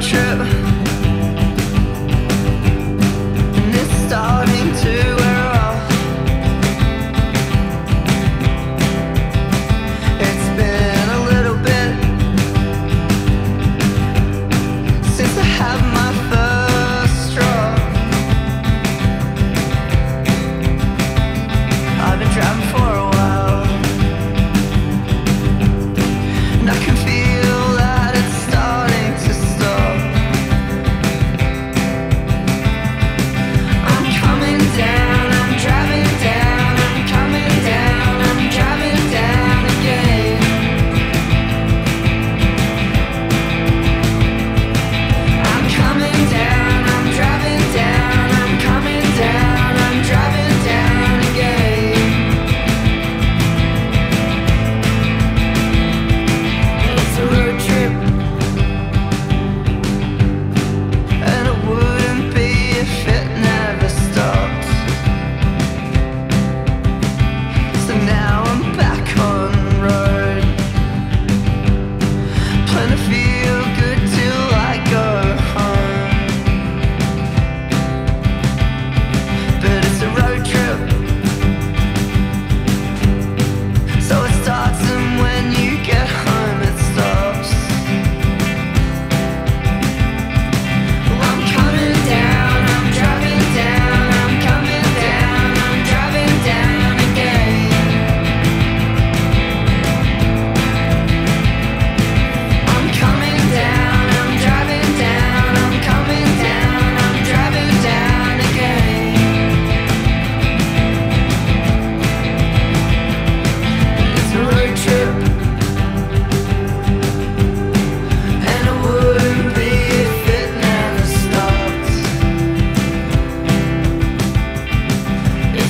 trip And it's starting to wear off. It's been a little bit Since I had my first straw. I've been driving for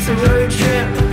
it's a road trip